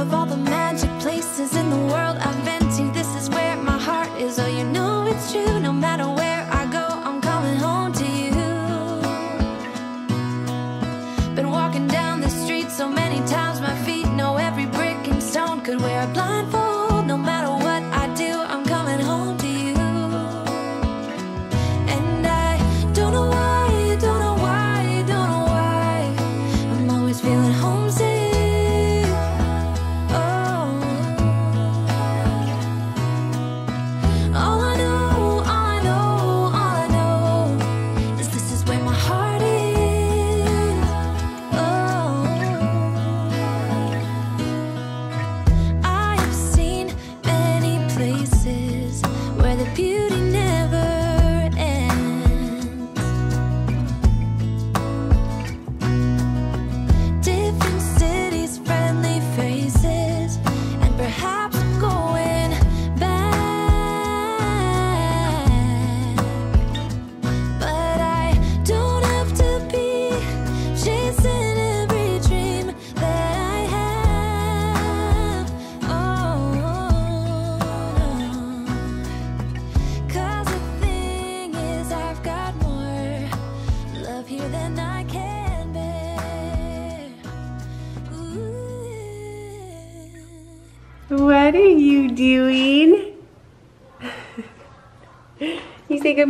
Of all the magic places in the world I've been to. This is where my heart is, oh you know it's true. No matter where I go, I'm coming home to you. Been walking down the street so many times My feet know every brick and stone Could wear a blind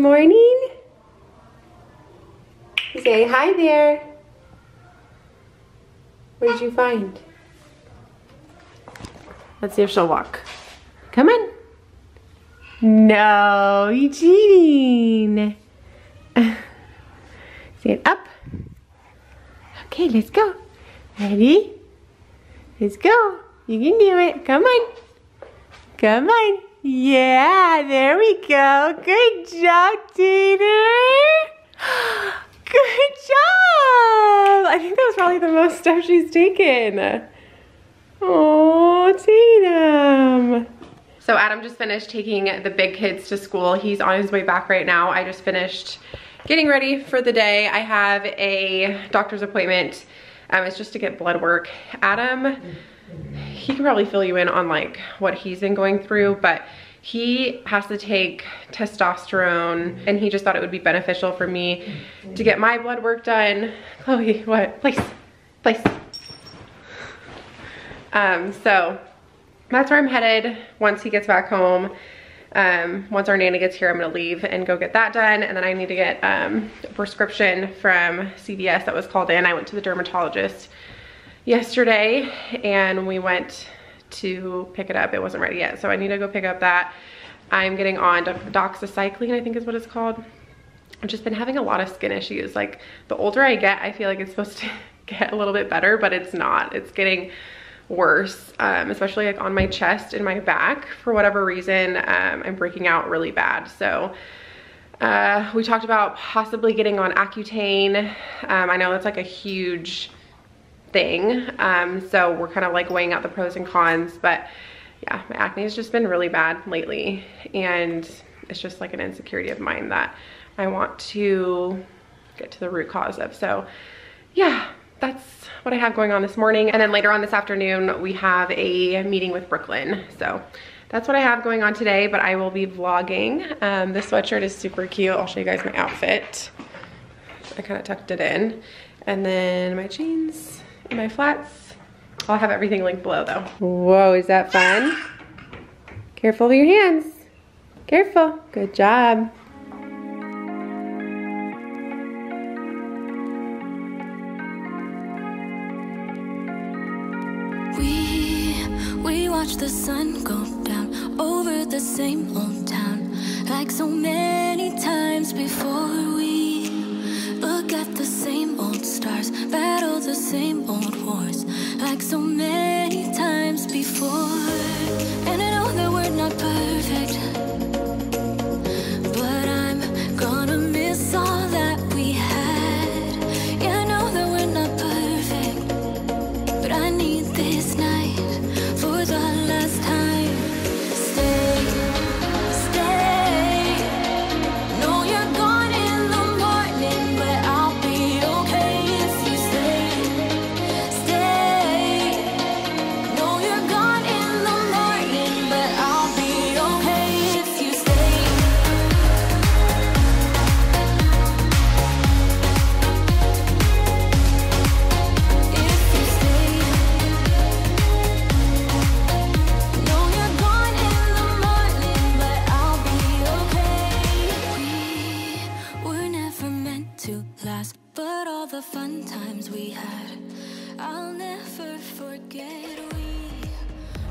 morning? Say hi there. What did you find? Let's see if she'll walk. Come on. No, you're cheating. Stand up. Okay, let's go. Ready? Let's go. You can do it. Come on. Come on. Yeah, there we go. Good job, Tater. Good job. I think that was probably the most stuff she's taken. Oh, Tatum. So Adam just finished taking the big kids to school. He's on his way back right now. I just finished getting ready for the day. I have a doctor's appointment. Um, it's just to get blood work. Adam, he can probably fill you in on like what he's been going through, but he has to take testosterone and he just thought it would be beneficial for me to get my blood work done. Chloe, what? Place, place. Um, so that's where I'm headed once he gets back home. Um, once our nanny gets here, I'm gonna leave and go get that done. And then I need to get um, a prescription from CVS that was called in. I went to the dermatologist yesterday and we went to pick it up. It wasn't ready yet. So I need to go pick up that. I'm getting on doxycycline, I think is what it's called. I've just been having a lot of skin issues. Like the older I get, I feel like it's supposed to get a little bit better, but it's not. It's getting worse, um, especially like on my chest and my back. For whatever reason, um, I'm breaking out really bad. So uh, we talked about possibly getting on Accutane. Um, I know that's like a huge thing. Um, so we're kind of like weighing out the pros and cons, but yeah, my acne has just been really bad lately. And it's just like an insecurity of mine that I want to get to the root cause of. So yeah, that's what I have going on this morning. And then later on this afternoon, we have a meeting with Brooklyn. So that's what I have going on today, but I will be vlogging. Um, this sweatshirt is super cute. I'll show you guys my outfit. I kind of tucked it in. And then my jeans my flats. I'll have everything linked below though. Whoa, is that fun? Careful with your hands. Careful. Good job. We, we watch the sun go down over the same old town like so many times before. We stars, battle the same old wars like so many times before. And I know that we're not perfect,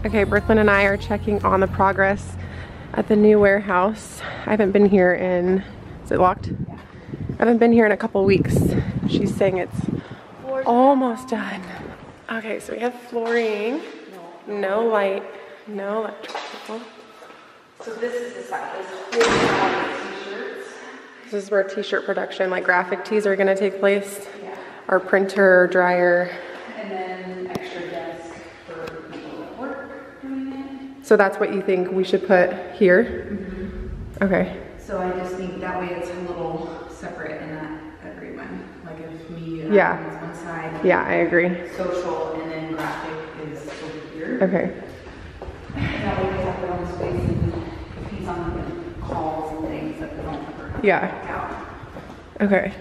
Okay, Brooklyn and I are checking on the progress at the new warehouse. I haven't been here in, is it locked? Yeah. I haven't been here in a couple weeks. She's saying it's almost done. Okay, so we have flooring, no light, no electrical. So this is the side, this whole side t-shirts. This is where t-shirt production, like graphic tees are gonna take place. Our printer, dryer. And then extra desk for people at work doing it. So that's what you think we should put here? Mm-hmm. Okay. So I just think that way it's a little separate and that everyone, like if me and Yeah. Is one side. Yeah, I agree. Social and then graphic is over here. Okay. That way they have their own space and if he's on calls and things that they don't ever Yeah. out. Okay.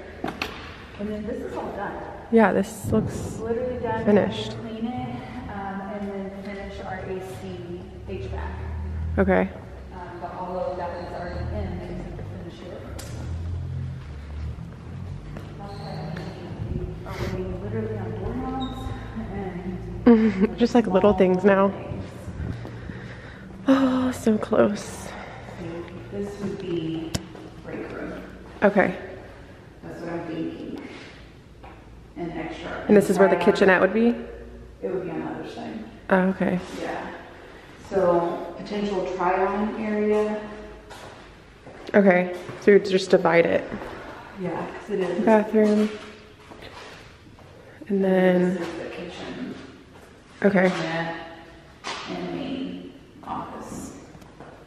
And then this is all done. Yeah, this looks Literally done. Finished. Clean it, um, and then finish our AC HVAC. Okay. Um, but although that is already in, they just have to finish it. That's we are literally on doorknobs and Just like little things now. Oh, so close. This would be break room. Okay. That's what I'm thinking. An extra. And this is where the kitchenette would be? It would be on the other side. Oh, okay. Yeah. So potential try-on area. Okay. So you just divide it. Yeah, 'cause it is. Bathroom. And then, This is the kitchen, okay. net, and main office.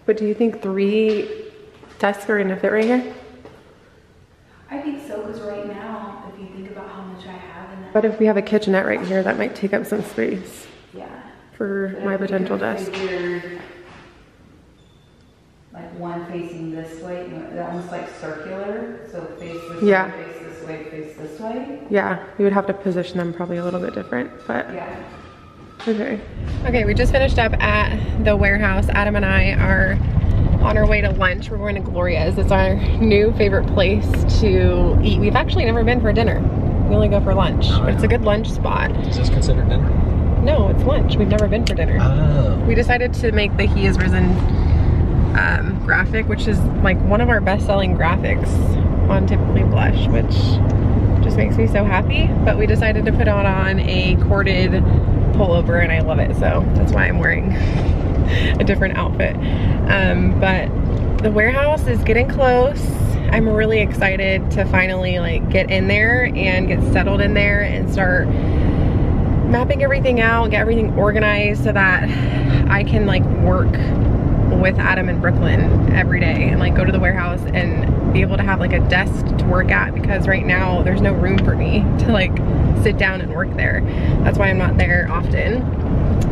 But do you think three desks are gonna fit right here? I think so, because right now, if you think about how much I have in that. But if we have a kitchenette right here, that might take up some space Yeah. for But my potential desk. figure, Like one facing this way, you know, almost like circular, so face this way, Yeah. face this way, face this way. Yeah, we would have to position them probably a little bit different, but Yeah. okay. Okay, we just finished up at the warehouse. Adam and I are on our way to lunch. We're going to Gloria's. It's our new favorite place to eat. We've actually never been for dinner. We only go for lunch, Oh, but it's a good lunch spot. Is this considered dinner? No, it's lunch. We've never been for dinner. Oh. We decided to make the He Is Risen um, graphic, which is like one of our best-selling graphics on Typically Blush, which just makes me so happy. But we decided to put on on a corded pullover, and I love it, so that's why I'm wearing a different outfit. Um, but the warehouse is getting close. I'm really excited to finally like get in there and get settled in there and start mapping everything out, get everything organized so that I can like work with Adam in Brooklyn every day and like go to the warehouse and be able to have like a desk to work at because right now there's no room for me to like sit down and work there. That's why I'm not there often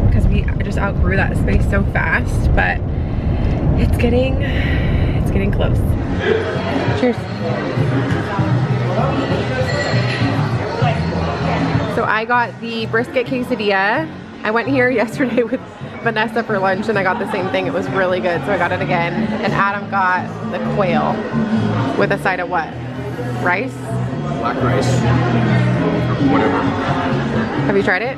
because we just outgrew that space so fast, but it's getting, it's getting close. Cheers. So I got the brisket quesadilla. I went here yesterday with Vanessa for lunch and I got the same thing. It was really good, so I got it again. And Adam got the quail with a side of what? Rice? Black rice. Or whatever. Have you tried it?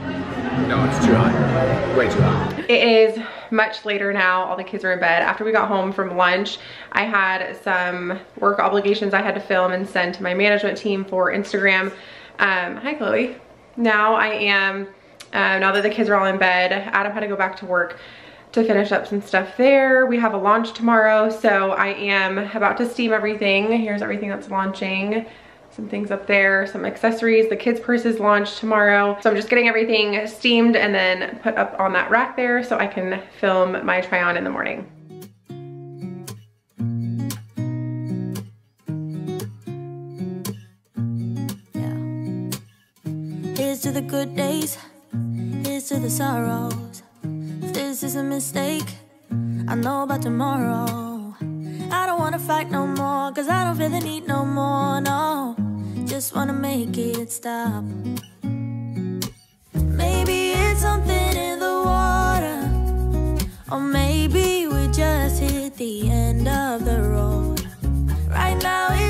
No, it's too hot. Way too hot. It is much later now. All the kids are in bed. After we got home from lunch, I had some work obligations I had to film and send to my management team for Instagram. Um, hi, Chloe. Now I am, uh, now that the kids are all in bed, Adam had to go back to work to finish up some stuff there. We have a launch tomorrow, so I am about to steam everything. Here's everything that's launching some things up there, some accessories. The kids' purses launch tomorrow. So I'm just getting everything steamed and then put up on that rack there so I can film my try on in the morning. Yeah. Here's to the good days, here's to the sorrows. If this is a mistake, I know about tomorrow. I don't wanna fight no more, cause I don't feel the need no more, no. Just wanna make it stop. Maybe it's something in the water, or maybe we just hit the end of the road. Right now,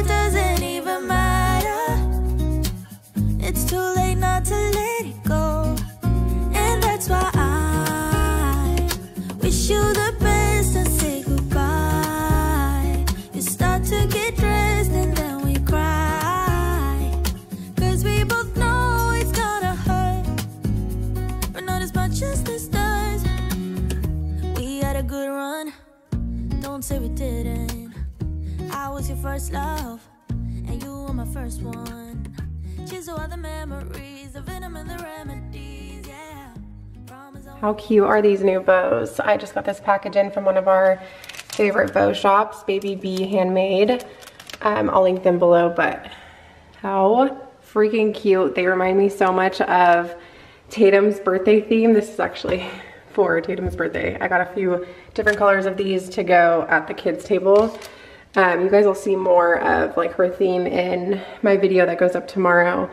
first love, and you were my first one. To all the memories, the venom and the remedies, yeah. How cute are these new bows? I just got this package in from one of our favorite bow shops, Baby Bee Handmade. Um, I'll link them below, but how freaking cute. They remind me so much of Tatum's birthday theme. This is actually for Tatum's birthday. I got a few different colors of these to go at the kids table. Um, you guys will see more of like her theme in my video that goes up tomorrow,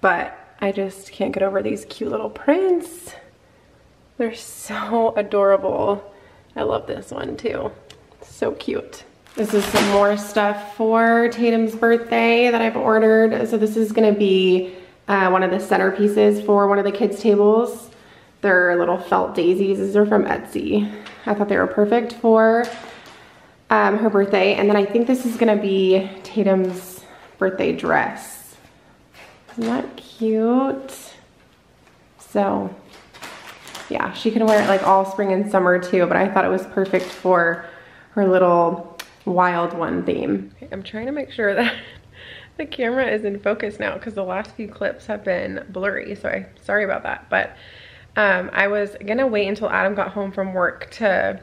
but I just can't get over these cute little prints. They're so adorable. I love this one too. So cute. This is some more stuff for Tatum's birthday that I've ordered. So this is gonna be uh, one of the centerpieces for one of the kids' tables. They're little felt daisies. These are from Etsy. I thought they were perfect for um, her birthday. And then I think this is gonna be Tatum's birthday dress. Isn't that cute? So yeah, she can wear it like all spring and summer too, but I thought it was perfect for her little wild one theme. I'm trying to make sure that the camera is in focus now because the last few clips have been blurry, so I sorry about that. But um, I was gonna wait until Adam got home from work to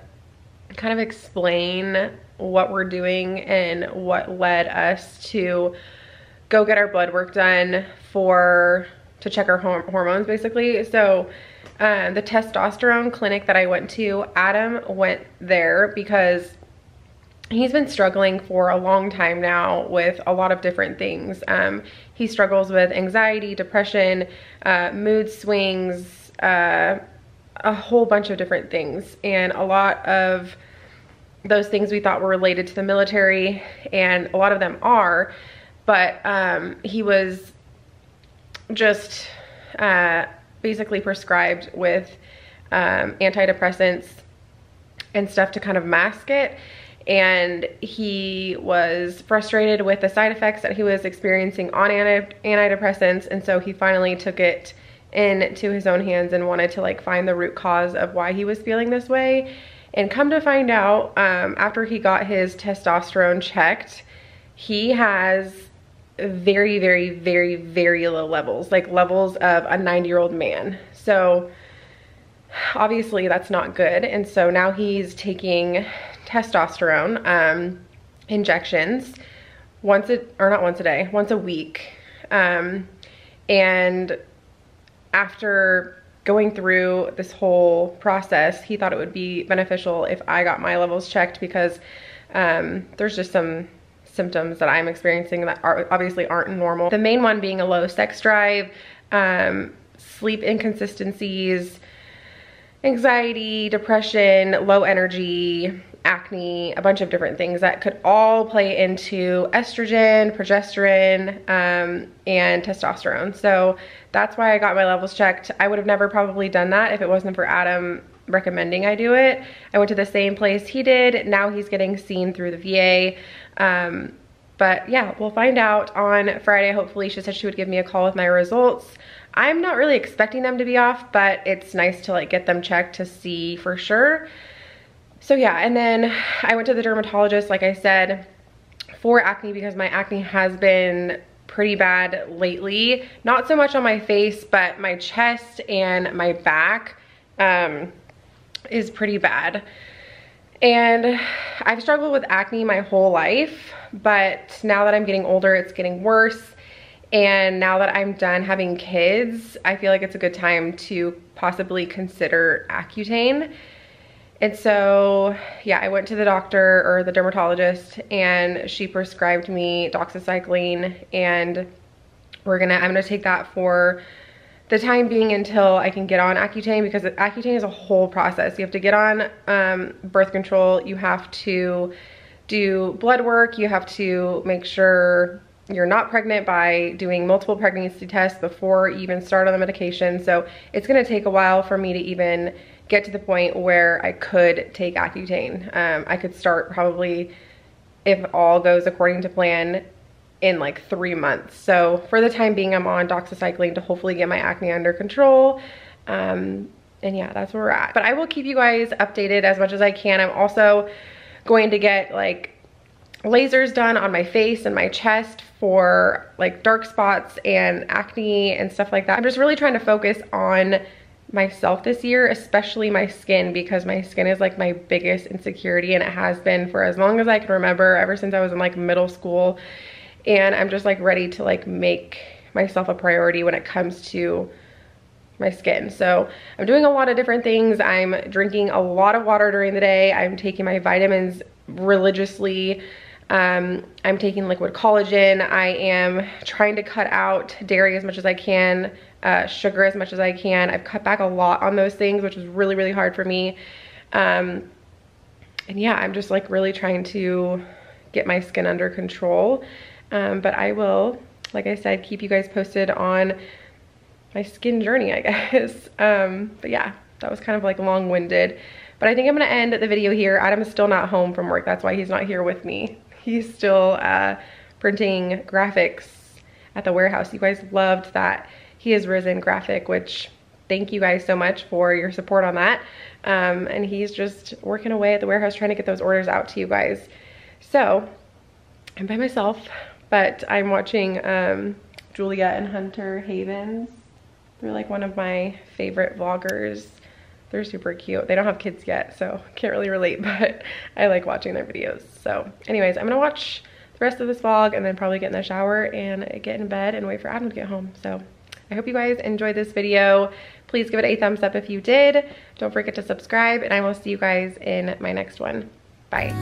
kind of explain what we're doing and what led us to go get our blood work done for to check our hormones basically. So um, the testosterone clinic that I went to, Adam went there because he's been struggling for a long time now with a lot of different things. Um, he struggles with anxiety, depression, uh, mood swings, uh, a whole bunch of different things. And a lot of those things we thought were related to the military, and a lot of them are, but um, he was just uh, basically prescribed with um, antidepressants and stuff to kind of mask it. And he was frustrated with the side effects that he was experiencing on anti antidepressants. And so he finally took it into his own hands and wanted to like find the root cause of why he was feeling this way. And come to find out, um, after he got his testosterone checked, he has very, very, very, very low levels, like levels of a 90 year old man. So obviously that's not good. And so now he's taking testosterone um, injections once a, or not once a day, once a week. Um, and after going through this whole process, he thought it would be beneficial if I got my levels checked because um, there's just some symptoms that I'm experiencing that are obviously aren't normal. The main one being a low sex drive, um, sleep inconsistencies, anxiety, depression, low energy, acne, a bunch of different things that could all play into estrogen, progesterone, um, and testosterone. So that's why I got my levels checked. I would have never probably done that if it wasn't for Adam recommending I do it. I went to the same place he did. Now he's getting seen through the VA. Um, but yeah, we'll find out on Friday. Hopefully she said she would give me a call with my results. I'm not really expecting them to be off, but it's nice to like get them checked to see for sure. So yeah, and then I went to the dermatologist, like I said, for acne because my acne has been pretty bad lately. Not so much on my face, but my chest and my back um, is pretty bad. And I've struggled with acne my whole life, but now that I'm getting older, it's getting worse. And now that I'm done having kids, I feel like it's a good time to possibly consider Accutane. And so, yeah, I went to the doctor or the dermatologist and she prescribed me doxycycline and we're gonna, I'm gonna take that for the time being until I can get on Accutane because Accutane is a whole process. You have to get on um, birth control, you have to do blood work, you have to make sure you're not pregnant by doing multiple pregnancy tests before you even start on the medication. So it's gonna take a while for me to even get to the point where I could take Accutane. Um, I could start probably, if all goes according to plan, in like three months. So for the time being, I'm on doxycycline to hopefully get my acne under control. Um, and yeah, that's where we're at. But I will keep you guys updated as much as I can. I'm also going to get like lasers done on my face and my chest for like dark spots and acne and stuff like that. I'm just really trying to focus on myself this year, especially my skin because my skin is like my biggest insecurity and it has been for as long as I can remember ever since I was in like middle school and I'm just like ready to like make myself a priority when it comes to my skin. So I'm doing a lot of different things. I'm drinking a lot of water during the day. I'm taking my vitamins religiously. Um, I'm taking liquid collagen. I am trying to cut out dairy as much as I can, uh, sugar as much as I can. I've cut back a lot on those things, which is really, really hard for me. Um, and yeah, I'm just like really trying to get my skin under control. Um, but I will, like I said, keep you guys posted on my skin journey, I guess. Um, but yeah, that was kind of like long-winded. But I think I'm gonna end the video here. Adam is still not home from work. That's why he's not here with me. He's still uh, printing graphics at the warehouse. You guys loved that he has risen graphic, which thank you guys so much for your support on that. Um, and he's just working away at the warehouse trying to get those orders out to you guys. So I'm by myself, but I'm watching um, Julia and Hunter Havens. They're like one of my favorite vloggers. They're super cute. They don't have kids yet, so can't really relate, but I like watching their videos. So anyways, I'm gonna watch the rest of this vlog and then probably get in the shower and get in bed and wait for Adam to get home. So I hope you guys enjoyed this video. Please give it a thumbs up if you did. Don't forget to subscribe and I will see you guys in my next one. Bye.